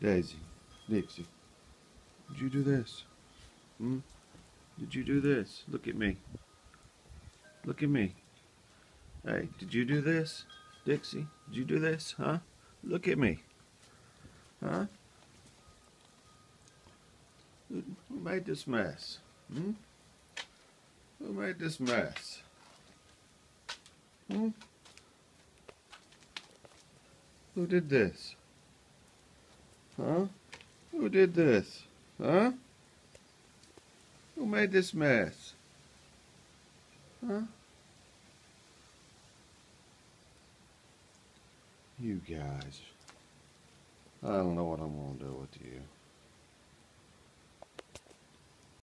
Daisy, Dixie, did you do this? Hmm? Did you do this? Look at me. Look at me. Hey, did you do this? Dixie, did you do this? Huh? Look at me. Huh? Who, made this mess? Hmm? Who made this mess? Hmm? Who did this? Huh? Who did this? Huh? Who made this mess? Huh? You guys. I don't know what I'm going to do with you.